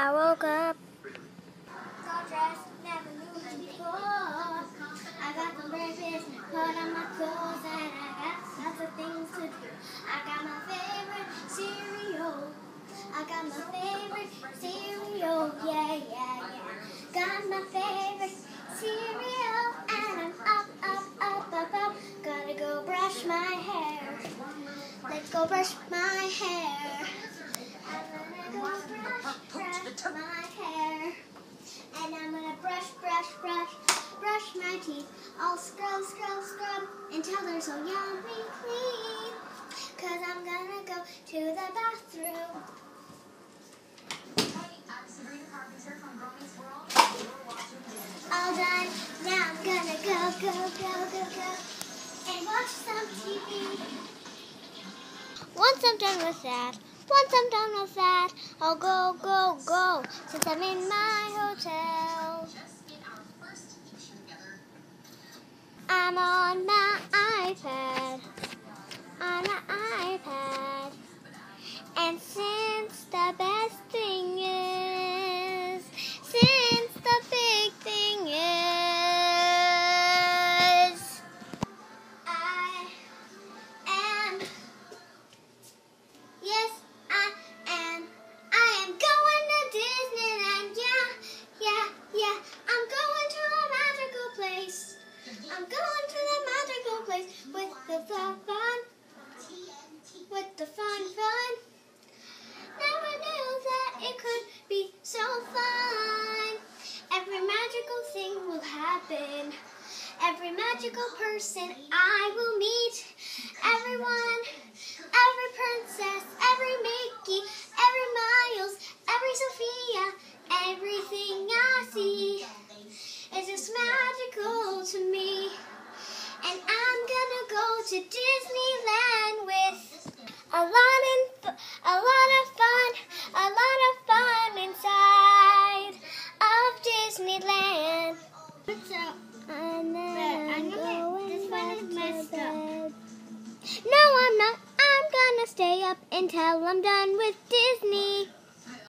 I woke up. Got dressed, never knew before. I got put on my clothes, and I got lots of things to do. I got my favorite cereal. I got my favorite cereal. Yeah, yeah, yeah. Got my favorite cereal, and I'm up, up, up, up, up. Gotta go brush my hair. Let's go brush my hair. My teeth. I'll scrub, scrub, scrub until they're so yummy clean. Cause I'm gonna go to the bathroom. All done. Now I'm gonna go, go, go, go, go. And watch some TV. Once I'm done with that, once I'm done with that, I'll go, go, go, since I'm in my hotel. I'm on my iPad, on my iPad. And since the best happen. Every magical person I will meet. Everyone, every princess, every Mickey, every Miles, every Sofia, everything I see is just magical to me. And I'm gonna go to Disneyland with a lot in, a lot of fun, a lot of fun inside of Disneyland. What's up? and then I'm going this one is messed up. No, I'm not. I'm gonna stay up until I'm done with Disney.